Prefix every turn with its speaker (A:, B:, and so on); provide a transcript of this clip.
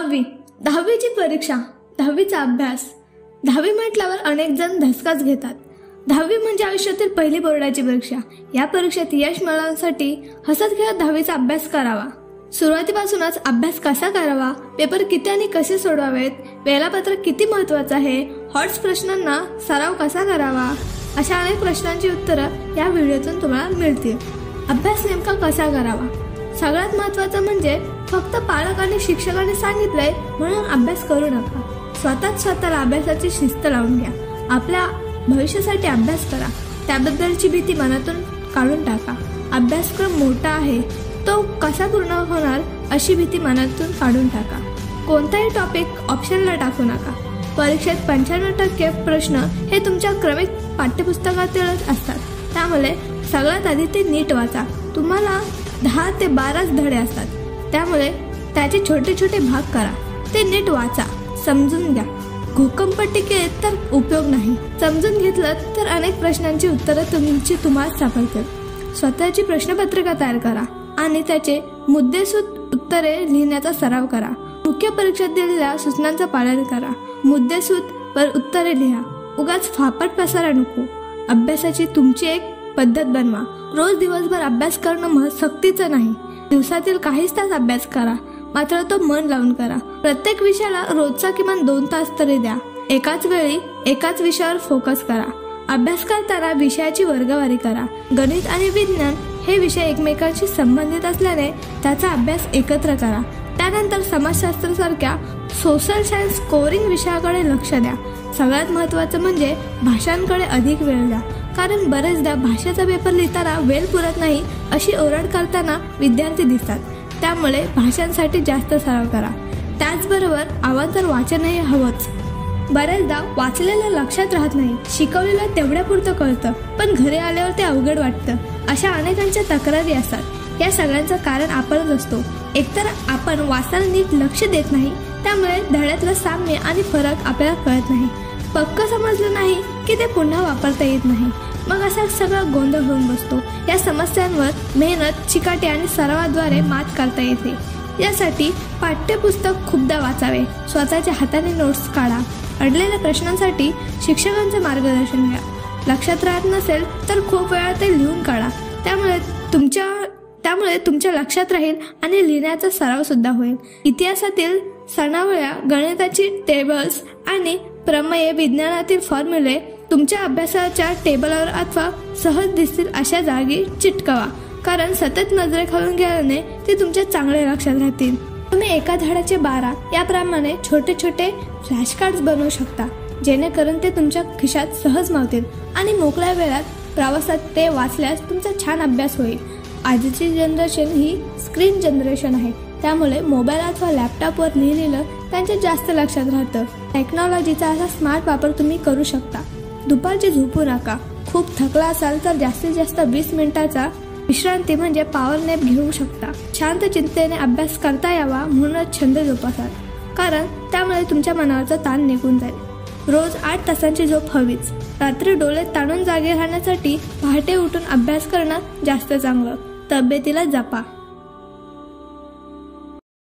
A: दहावी. दहावीची परीक्षा दहावीचा अभ्यास. दहावी म्हटल्यावर अनेक जण धसकाच घेतात. दहावी म्हणजे आयुष्यातील पहिली बोर्डाची परीक्षा. या परीक्षेत यश मिळवण्यासाठी हसत खेळत दहावीचा अभ्यास करावा. सुरुवातीपासूनच अभ्यास कसा करावा पेपर किती आणि कसे सोडवावेत वेळापत्रक किती महत्वाचं आहे हॉट्स प्रश्नांना सराव कसा करावा अशा अनेक प्रश्नांची उत्तरं या व्हिडिओतून तुम्हाला मिळतील. अभ्यास नेमका कसा करावा? सगळ्यात महत्वाचं म्हणजे फक्त पालक आणि शिक्षकांनी सांगितलंय म्हणून अभ्यास करू नका. स्वतःच स्वतःला अभ्यासाची शिस्त लावून घ्या. आपल्या भविष्यासाठी अभ्यास करा. त्याबद्दलची भीती मनातून काढून टाका. अभ्यासक्रम मोठा आहे. तो कसा पूर्ण होणार अशी भीती मनातून काढून टाका. कोणताही टॉपिक ऑप्शनला टाकू नका. परीक्षेत पंच्याण्णव टक्के प्रश्न हे तुमच्या क्रमिक पाठ्यपुस्तकातीलच असतात. त्यामुळे सगळ्यात आधी ते नीट वाचा. तुम्हाला दहा ते बाराच धडे असतात. त्यामुळे त्याचे छोटे छोटे भाग करा. ते नीट वाचा. समजून घ्या. घोकंपट्टी केली तर उपयोग नाही. समजून घेतलं तर अनेक प्रश्नांची उत्तरं तुमची तुम्हाला सापडतील. स्वतःची प्रश्नपत्रिका तयार करा आणि त्याचे मुद्देसूद उत्तरे लिहिण्याचा सराव करा. मुख्य परीक्षेत दिलेल्या सूचनांचं पालन करा. मुद्देसूद पर उत्तरे लिहा. उगाच फापट पसारा नको. अभ्यासाची तुमची एक पद्धत बनवा. रोज दिवसभर अभ्यास करणं सक्तीचं नाही. दिवसातील काहीच तास अभ्यास करा. मात्र तो मन लावून करा. प्रत्येक विषयाला रोजचा किमान दोन तास तरी द्या. एकाच वेळी एकाच विषयावर फोकस करा. अभ्यास करताना विषयाची वर्गवारी करा. गणित आणि विज्ञान हे विषय एकमेकांशी संबंधित असल्याने त्याचा अभ्यास एकत्र करा. त्यानंतर समाजशास्त्रासारख्या सोशल सायन्स स्कोरिंग विषयाकडे लक्ष द्या. सगळ्यात महत्त्वाचं म्हणजे भाषांकडे अधिक वेळ द्या. कारण बरेचदा भाषेचा पेपर लिहिताना वेळ पुरत नाही अशी ओरड करताना विद्यार्थी दिसतात. त्यामुळे भाषांसाठी जास्त सराव करा. त्याचबरोबर आवाज वाचनही हवंच. बऱ्याचदा वाचलेलं लक्षात राहत नाही. शिकवलेलं तेवढ्यापुरतं कळतं पण घरी आल्यावर ते अवघड वाटतं. अशा अनेकांच्या तक्रारी असतात. या सगळ्यांचं कारण आपणच असतो. एकतर आपण वाचताना नीट लक्ष देत नाही त्यामुळे धड्यातलं साम्य आणि फरक आपल्याला कळत नाही. पक्क समजलं नाही ते पुन्हा वापरता येत नाही. मग असा सगळा गोंधळ होऊन बसतो. या समस्यांवर मेहनत चिकाटी आणि सरावाद्वारे मात करता येते. यासाठी पाठ्यपुस्तक खूपदा वाचावे. स्वतःच्या हाताने नोट्स काढा. अडलेल्या प्रश्नांसाठी शिक्षकांचे मार्गदर्शन घ्या. लक्षात राहत नसेल तर खूप वेळा ते लिहून काढा. त्यामुळे तुमच्या त्यामुळे तुमच्या लक्षात राहील आणि लिहिण्याचा सराव सुद्धा होईल. इतिहासातील सणावळ्या गणिताची टेबल्स आणि प्रमेय विज्ञानातील फॉर्म्युले तुमच्या अभ्यासाच्या टेबलवर अथवा सहज दिसतील अशा जागी चिटकवा. कारण सतत नजरेखालून गेल्याने ते तुमच्या चांगले लक्षात राहतील. तुम्ही एका झाडाचे बारा याप्रमाणे छोटे छोटे फ्लॅश कार्ड बनवू शकता जेणेकरून ते तुमच्या खिशात सहज मावतील आणि मोकळ्या वेळात प्रवासात ते वाचल्यास तुमचा छान अभ्यास होईल. आजची जनरेशन ही स्क्रीन जनरेशन आहे. त्यामुळे मोबाईल अथवा लॅपटॉपवर लिहिलेलं त्यांच्या जास्त लक्षात राहतं. टेक्नॉलॉजीचा असा स्मार्ट वापर तुम्ही करू शकता. दुपारची झोपू नका. खूप थकला असाल तर जास्तीत जास्त वीस मिनिटाचा विश्रांती म्हणजे पॉवर नॅप घेऊ शकता. शांत चिंतेने अभ्यास करता यावा म्हणूनच छंद जोपासाल. कारण त्यामुळे तुमच्या मनावरचा ताण निघून जाईल. रोज आठ तासांची झोप हवीच. रात्री डोळे ताणून जागे राहण्यासाठी पहाटे उठून अभ्यास करणं जास्त चांगलं. तब्येतीला जपा.